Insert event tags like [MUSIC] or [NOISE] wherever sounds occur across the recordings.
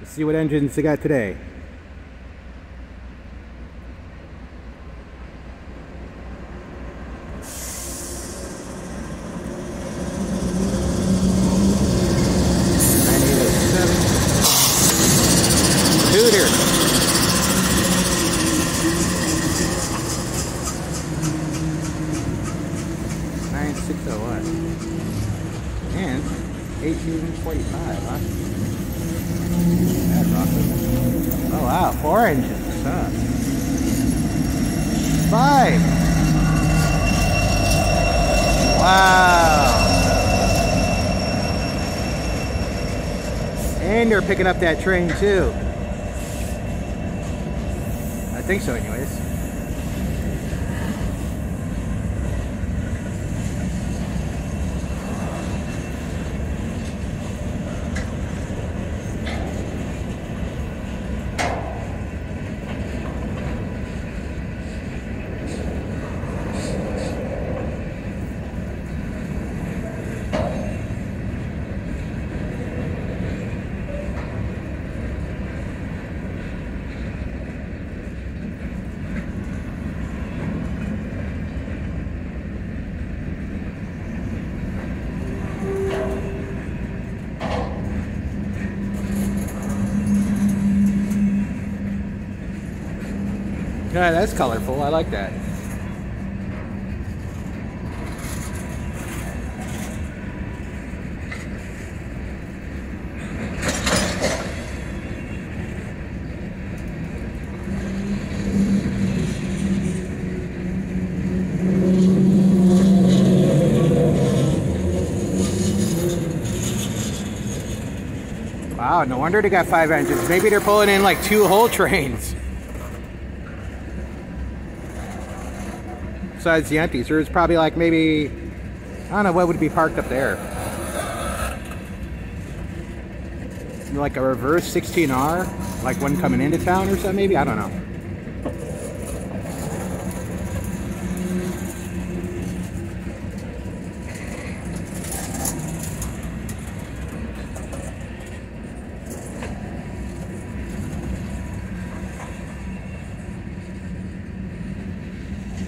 Let's see what engines they got today. Nine six oh one. And eighteen forty five, huh? Oh wow, four engines, huh? Five. Wow. And they're picking up that train too. I think so anyways. Yeah, that's colorful. I like that. Wow, no wonder they got five engines. Maybe they're pulling in like two whole trains. Besides the empties, there's probably like maybe, I don't know, what would be parked up there? Like a reverse 16R? Like one coming into town or something maybe? I don't know.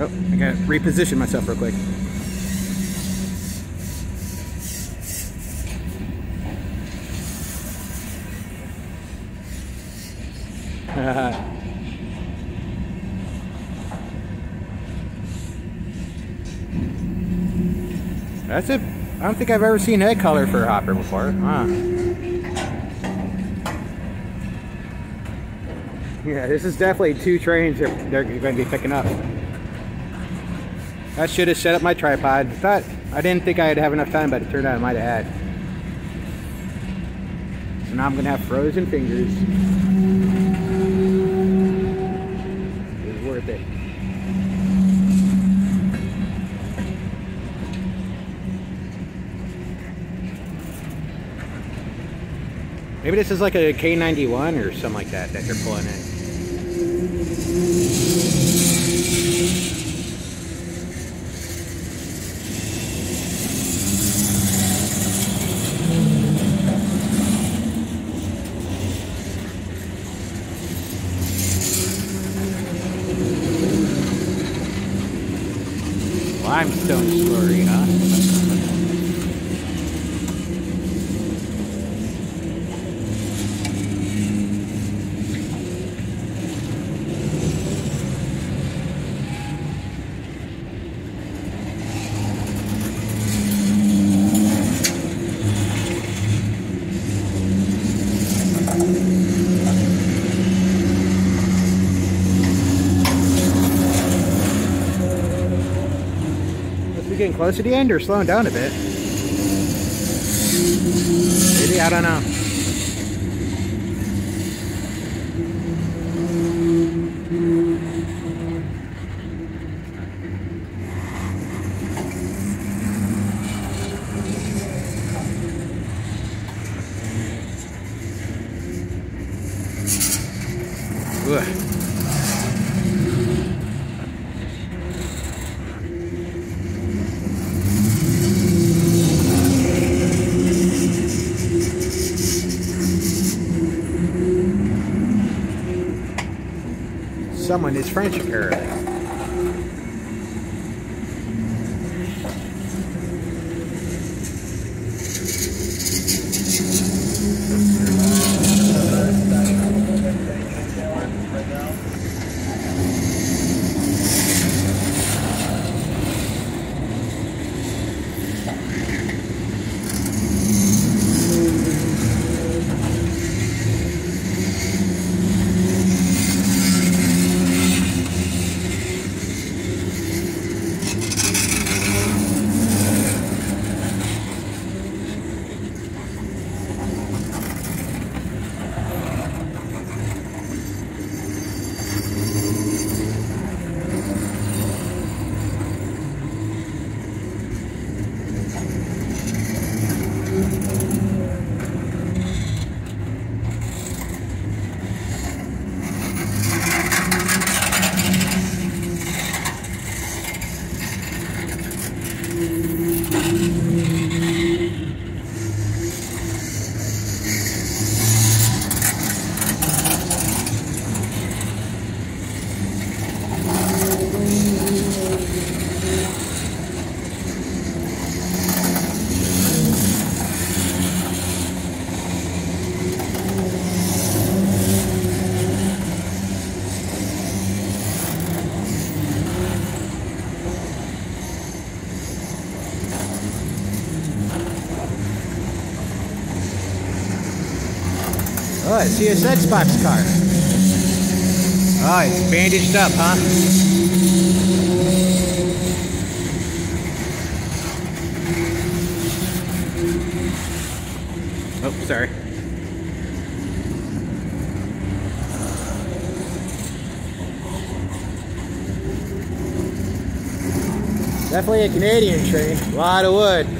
Oh, I gotta reposition myself real quick. [LAUGHS] That's it. I don't think I've ever seen that color for a hopper before. Huh. Yeah, this is definitely two trains they're, they're going to be picking up. I should have set up my tripod. Thought I didn't think I'd have enough time, but it turned out I might have had. So now I'm gonna have frozen fingers. It was worth it. Maybe this is like a K91 or something like that that you're pulling in. Limestone slurry, huh? Must be getting close to the end or slowing down a bit. Maybe, I don't know. Someone is French apparently. A Xbox car. Oh, it's bandaged up, huh? Oh, sorry. Definitely a Canadian train. A lot of wood.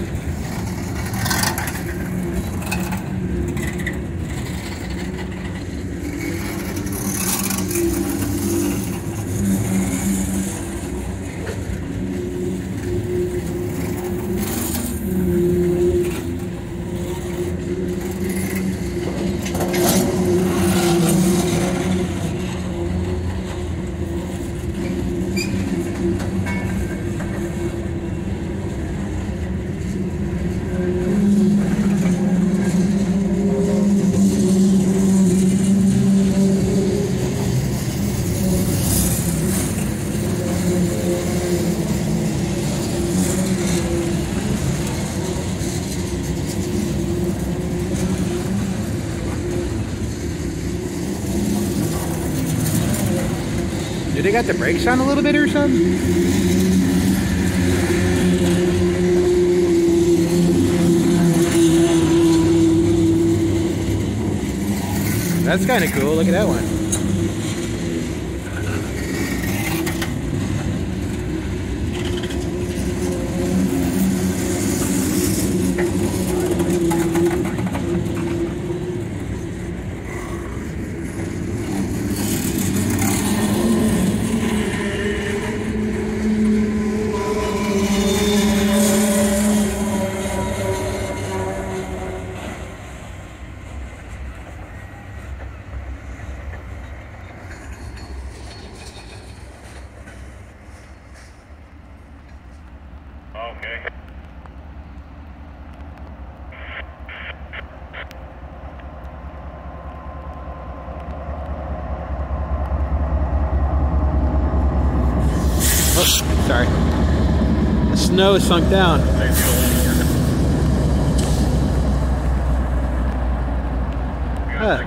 Did they got the brakes on a little bit or something? That's kind of cool. Look at that one. Okay. Sorry. The snow sunk down. Huh.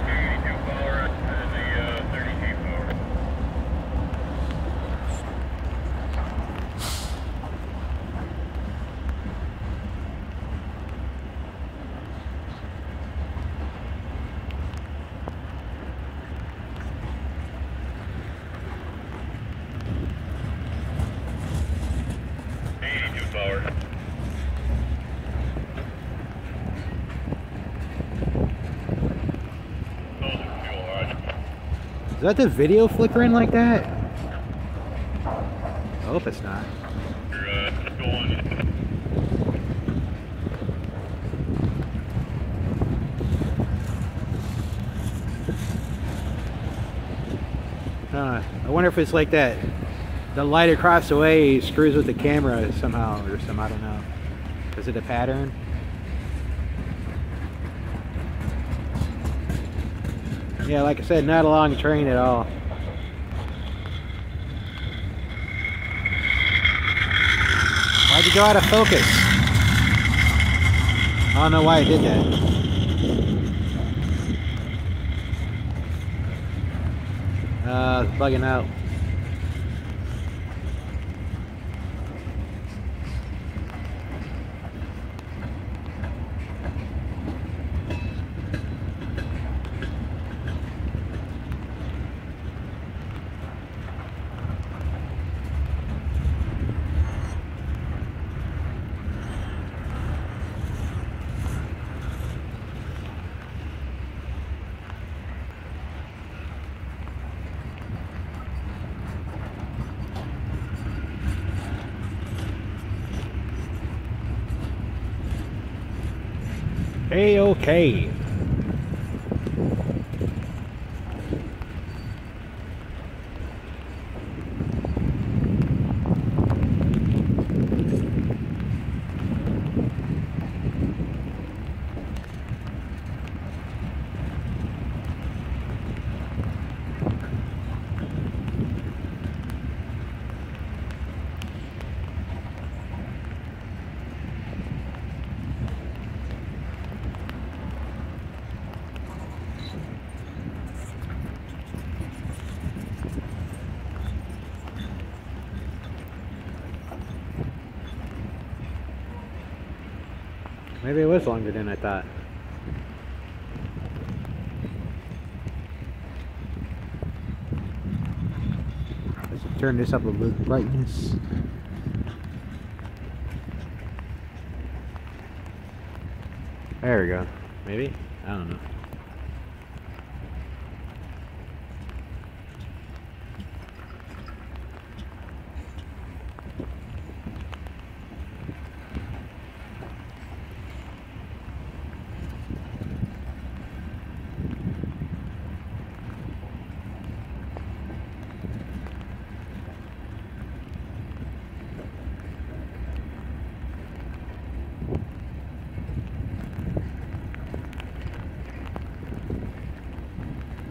Is that the video flickering like that? I hope it's not. Uh. I wonder if it's like that. The light across the way screws with the camera somehow or some. I don't know. Is it a pattern? Yeah, like I said, not a long train at all. Why'd you go out of focus? I don't know why I did that. Uh, bugging out. Hey, Maybe it was longer than I thought. Let's turn this up a little brightness. There we go. Maybe? I don't know.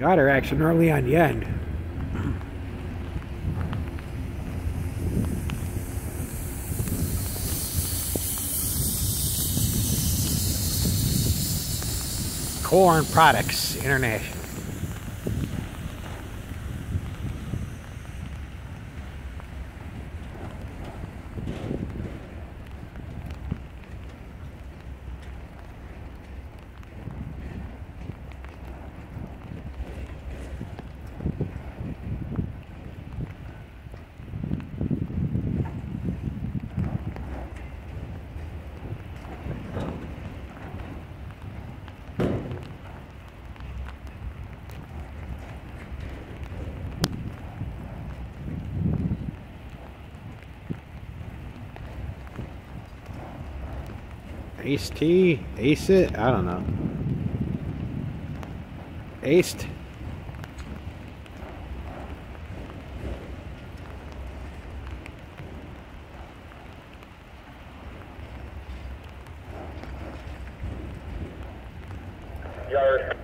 Got her action early on the end. Corn Products International. Ace T? Ace it? I don't know. Aced? Yard.